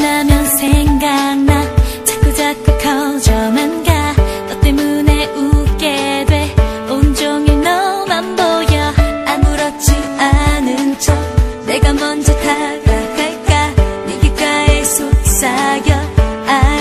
나면 생각나. 자꾸 자꾸 커져만 가너 때문에 웃게 돼. 온종일 너만 보여. 아무렇지 않은 척. 내가 먼저 다가갈까? 네 귓가에 속삭여. 아,